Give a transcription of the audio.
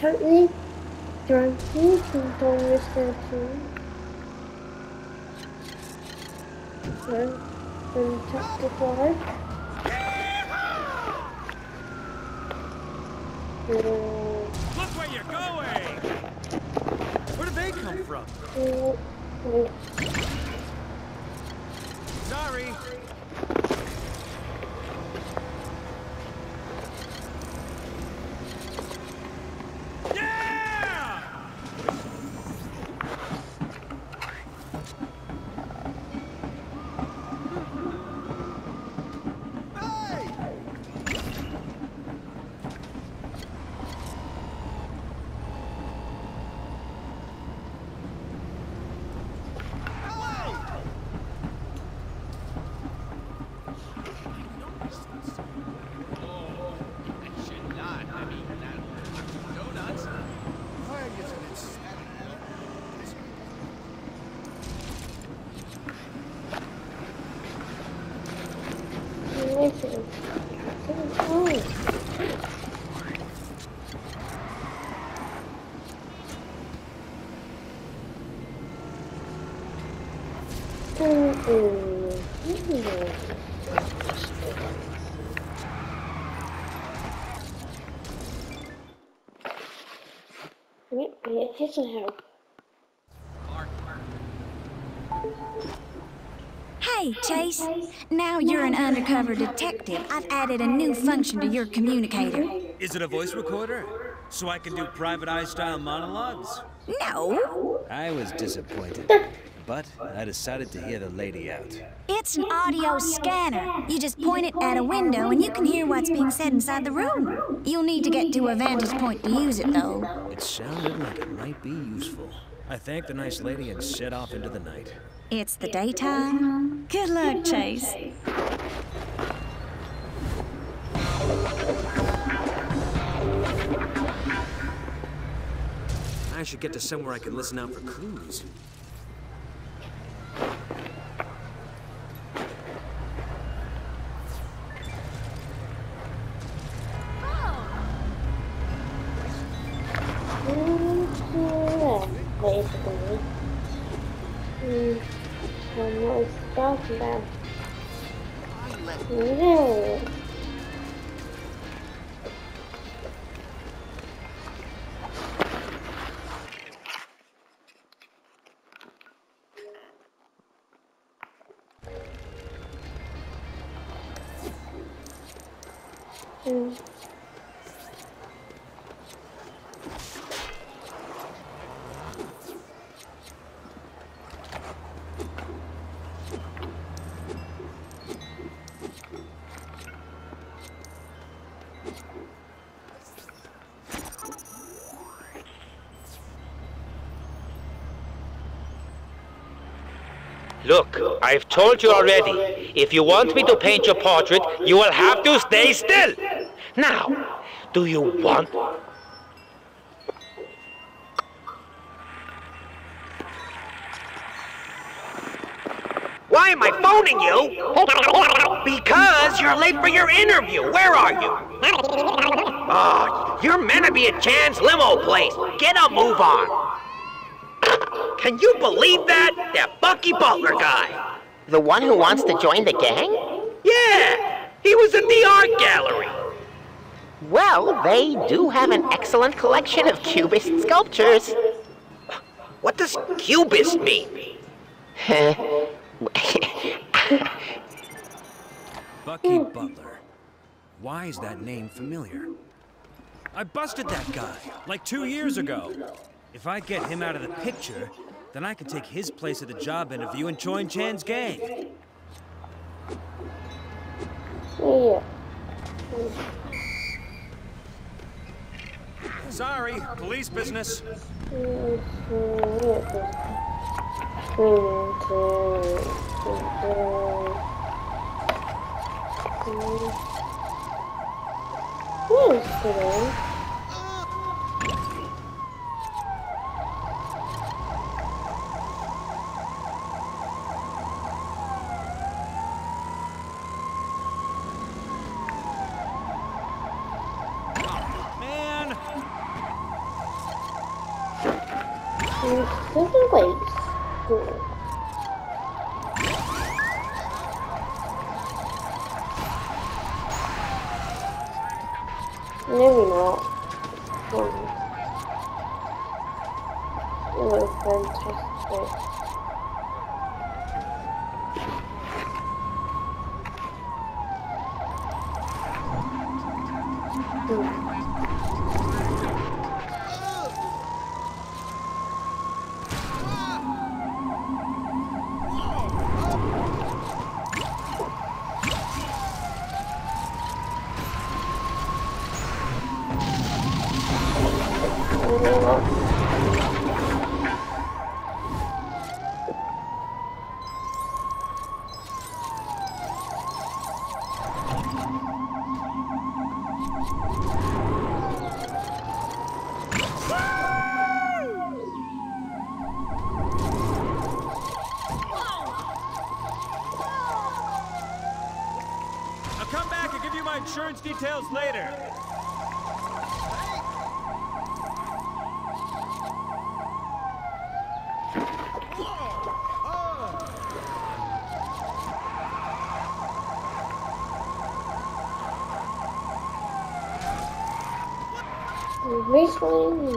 Totally drunky from reception. And chapter 5. Look where you're going! Where did they come from? Mm, mm. Sorry. Here's some help. Hey, Chase. Now you're an undercover detective. I've added a new function to your communicator. Is it a voice recorder? So I can do private eye style monologues? No, I was disappointed. But I decided to hear the lady out. it's an audio scanner. You just point it at a window and you can hear what's being said inside the room. You'll need to get to a vantage point to use it, though. It sounded like it might be useful. I thanked the nice lady and set off into the night. It's the daytime. Good luck, Chase. I should get to somewhere I can listen out for clues. basically. Mm, some more stuff there. Really? Mm. Look, I've told you already. If you want me to paint your portrait, you will have to stay still. Now, do you want? Why am I phoning you? Because you're late for your interview. Where are you? Oh, you're meant to be at Chan's limo place. Get a move on. Can you believe that? That Bucky Butler guy. The one who wants to join the gang? Yeah, he was at the art gallery. Well, they do have an excellent collection of Cubist sculptures. What does cubist mean? Bucky Butler. Why is that name familiar? I busted that guy, like two years ago. If I get him out of the picture, then I can take his place at the job interview and join Chan's gang. Yeah. Sorry, police business. What is today? Seven ways. Cool. Maybe not. Um, it was fantastic. Hmm. I'll come back and give you my insurance details later. Basically,